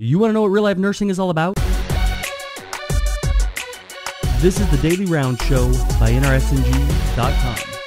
You want to know what real life nursing is all about? This is the Daily Round Show by NRSNG.com.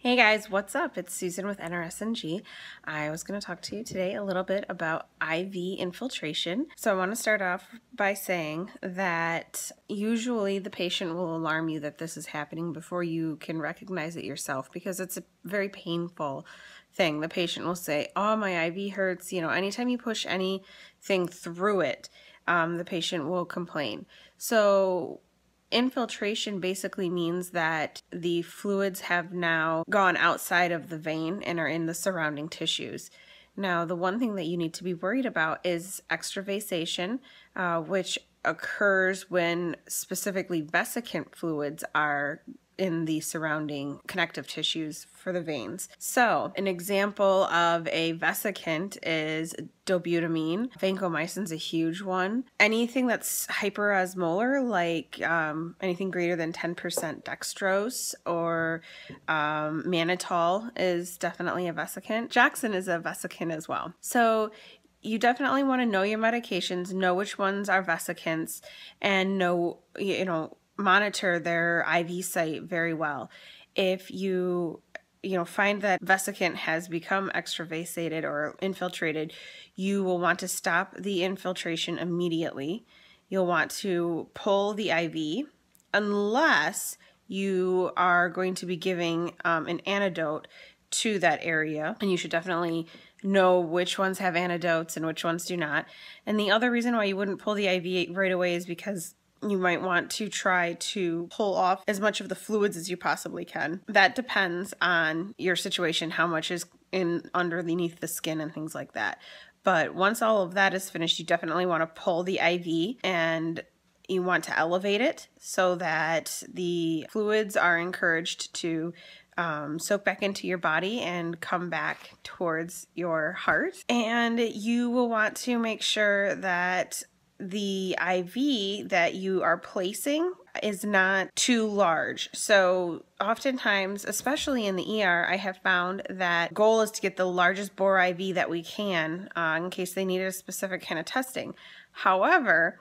Hey guys, what's up? It's Susan with NRSNG. I was going to talk to you today a little bit about IV infiltration. So I want to start off by saying that usually the patient will alarm you that this is happening before you can recognize it yourself because it's a very painful thing. The patient will say, Oh, my IV hurts. You know, anytime you push anything through it, um, the patient will complain. So Infiltration basically means that the fluids have now gone outside of the vein and are in the surrounding tissues. Now, the one thing that you need to be worried about is extravasation, uh, which occurs when specifically vesicant fluids are in the surrounding connective tissues for the veins. So, an example of a vesicant is dobutamine. Vancomycin's a huge one. Anything that's hyperosmolar, like um, anything greater than 10% dextrose or um, mannitol, is definitely a vesicant. Jackson is a vesicant as well. So, you definitely want to know your medications, know which ones are vesicants, and know, you know, monitor their IV site very well. If you you know find that vesicant has become extravasated or infiltrated, you will want to stop the infiltration immediately. You'll want to pull the IV unless you are going to be giving um, an antidote to that area and you should definitely know which ones have antidotes and which ones do not. And the other reason why you wouldn't pull the IV right away is because you might want to try to pull off as much of the fluids as you possibly can. That depends on your situation, how much is in underneath the skin and things like that. But once all of that is finished, you definitely want to pull the IV and you want to elevate it so that the fluids are encouraged to um, soak back into your body and come back towards your heart. And you will want to make sure that the IV that you are placing is not too large. So oftentimes, especially in the ER, I have found that goal is to get the largest bore IV that we can uh, in case they need a specific kind of testing. However,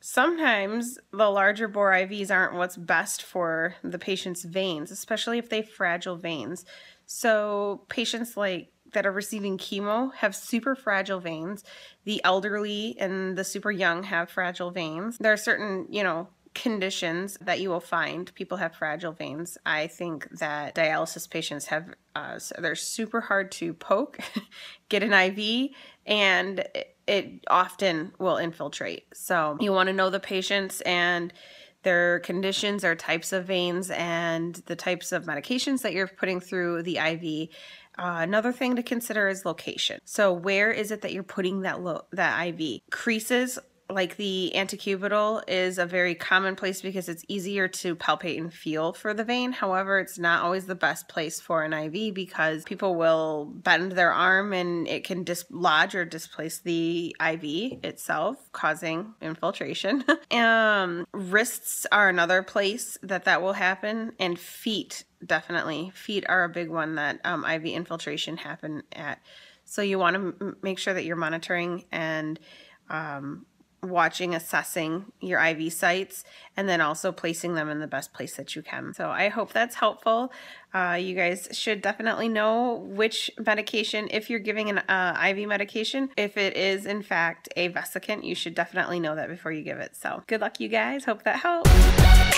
sometimes the larger bore IVs aren't what's best for the patient's veins, especially if they have fragile veins. So patients like that are receiving chemo have super fragile veins. The elderly and the super young have fragile veins. There are certain, you know, conditions that you will find people have fragile veins. I think that dialysis patients have, uh, they're super hard to poke, get an IV, and it often will infiltrate. So you want to know the patients and their conditions or types of veins and the types of medications that you're putting through the IV uh, another thing to consider is location. So where is it that you're putting that lo- that IV? Creases like the antecubital is a very common place because it's easier to palpate and feel for the vein. However, it's not always the best place for an IV because people will bend their arm and it can dislodge or displace the IV itself, causing infiltration. um, wrists are another place that that will happen, and feet definitely. Feet are a big one that um, IV infiltration happen at. So you want to make sure that you're monitoring and um, watching, assessing your IV sites, and then also placing them in the best place that you can. So I hope that's helpful. Uh, you guys should definitely know which medication, if you're giving an uh, IV medication, if it is in fact a vesicant, you should definitely know that before you give it. So good luck, you guys. Hope that helps.